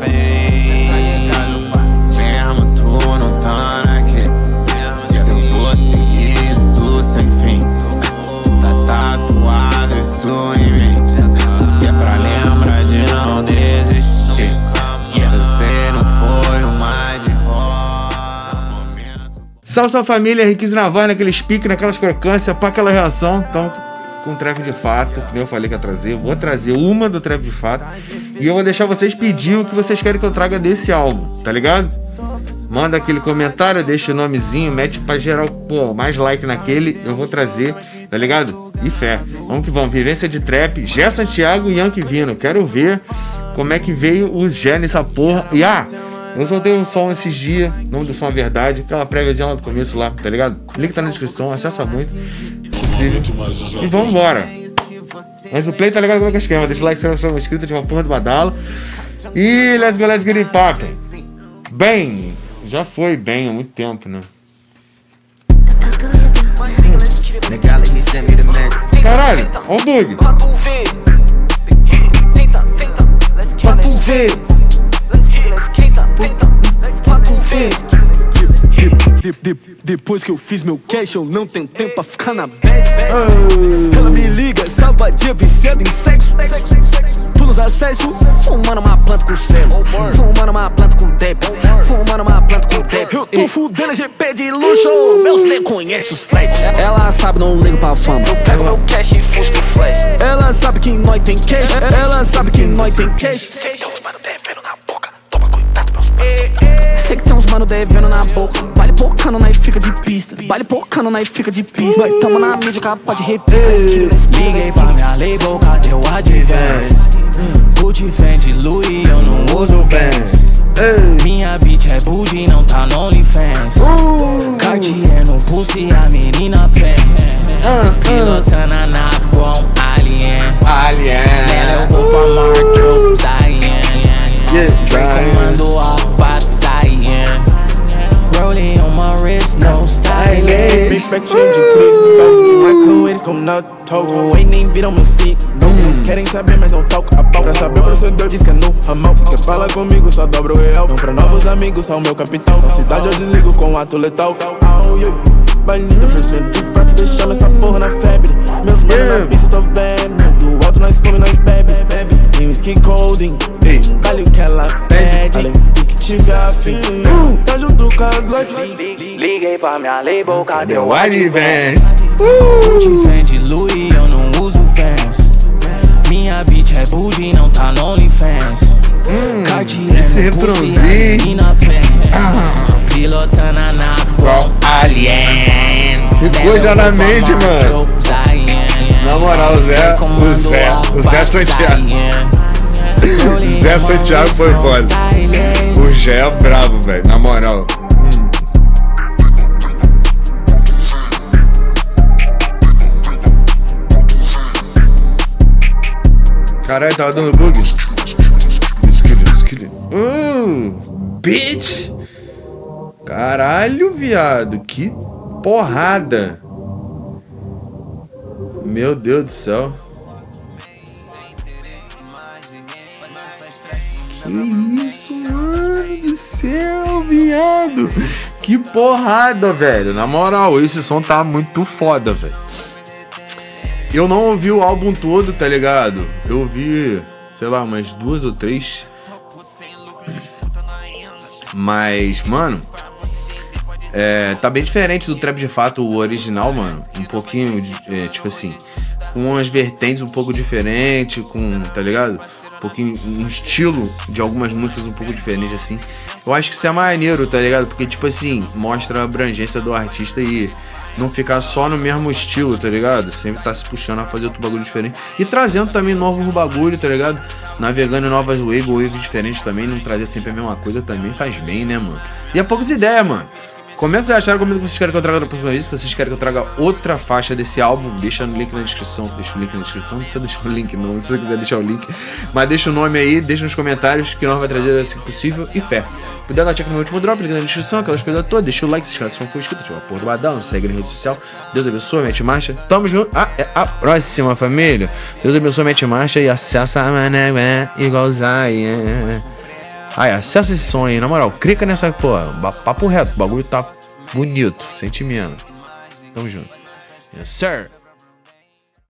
fim. Mesmo tu não tá naquele. Eu vou seguir isso sem fim. Tá tatuado isso em mim. Que é pra lembrar de não desistir. Você não foi mais de. Momento. Salve, salve família, Henrique Navarro naqueles piques, naquelas crocâncias, pra aquela reação. Então, com trap de fato, que nem eu falei que ia trazer, eu vou trazer uma do trap de fato. E eu vou deixar vocês pedir o que vocês querem que eu traga desse álbum, tá ligado? Manda aquele comentário, deixa o nomezinho, mete pra gerar pô, mais like naquele, eu vou trazer, tá ligado? E fé. Vamos que vamos. Vivência de trap, Gé Santiago e Yankee Vino. Quero ver como é que veio o Gé nessa porra. E ah, eu soltei um som esses dias, nome do som é Verdade, aquela préviazinha lá do começo lá, tá ligado? Link tá na descrição, acessa muito, possível. E vamos embora. Mas o play tá ligado como é que é o esquema. Deixa o like, se inscreve, inscrito, de uma porra do badalo. E let's go, let's get it poppin'. Bem, já foi bem há muito tempo, né? Caralho, ó o bug. Pra tu ver. Tenta, tenta, let's kill, Pra tu let's ver. let's kill, let's tenta, tenta, let's pra tu ver. De- de- depois que eu fiz meu cash, eu não tenho tempo pra ficar na bad. Ela me liga, sabadia viciada em sexo. Tu nos acessos, fumando uma planta com selo. Fumando uma planta com deb. Fumando uma planta com deb. Eu tô fudendo GP de luxo. Meus nego conhecem os flat. Ela sabe, não ligo pra fama. Eu pego meu cash e fujo do flash. Ela sabe que nós tem cash. Ela sabe que nós tem cash. Mano devendo na boca. Vale porcando, nós fica de pista. Vale porcando, nós fica de pista. Nós tamo na mídia, capa de revista. Esquina, Change de Cristo Microwaves como na toco Ain't nem viram meu seat Eles querem saber, mas eu toco a pau Pra saber o procedor, diz que é no ramal Quer fala comigo, só dobra o real Não pra novos amigos, são meu capitão Na cidade eu desligo com ato letal Au, yeah. Bailista, fresquinho de prato Deixamos essa porra na febre. Meus manos na pista, tô vendo Do alto nós come, nós whisky colding Cali o que ela pede. do que tiver afim Tá junto com as lights Liguei pra minha label, cadê Deu o Advance. Gucci, Fendi, Louis, eu não uso Vans Minha bitch é bougie, não tá no OnlyFans. Cartier esse pulse, refrãozinho. a menina pensa Pilotando a nave com alien. Ficou já na mente, mano. Na moral, o Zé- o Zé- o Zé Santiago. Zé Santiago foi foda. O Gé é brabo, velho. Na moral. Caralho, tava dando bug. Skill, skill. Uh, bitch! Caralho, viado. Que porrada. Meu Deus do céu. Que isso, mano do céu, viado. Que porrada, velho. Na moral, esse som tá muito foda, velho. Eu não ouvi o álbum todo, tá ligado? Eu ouvi, sei lá, umas duas ou três. Mas, mano, é, tá bem diferente do trap de fato, o original, mano. Um pouquinho, é, tipo assim, com umas vertentes um pouco diferente, com, tá ligado? Um pouquinho, um estilo de algumas músicas um pouco diferente, assim. Eu acho que isso é maneiro, tá ligado? Porque, tipo assim, mostra a abrangência do artista e não ficar só no mesmo estilo, tá ligado? Sempre tá se puxando a fazer outro bagulho diferente. E trazendo também novos bagulho, tá ligado? Navegando em novas wave, wave diferentes também, não trazer sempre a mesma coisa também faz bem, né, mano? E é poucas ideias, mano. Comenta a achar como vocês querem que eu traga da próxima vez. Se vocês querem que eu traga outra faixa desse álbum, deixa no link na descrição. Deixa o link na descrição. Não precisa deixar o link, não. Se você quiser deixar o link. Mas deixa o nome aí, deixa nos comentários que nós vai trazer assim que possível. E fé. Puder dar check no meu último drop, link na descrição, aquelas coisas todas. Deixa o like, se inscreve se não for inscrito, ativa a porra do badão, segue na rede social. Deus abençoe, mete marcha. Tamo junto. Ah, é a próxima, família. Deus abençoe, mete marcha e acessa a mané igual Zion. Aí, acessa esse som aí, na moral, clica nessa ba- Papo reto, o bagulho tá bonito, sentimento. Tamo junto. Yes, sir.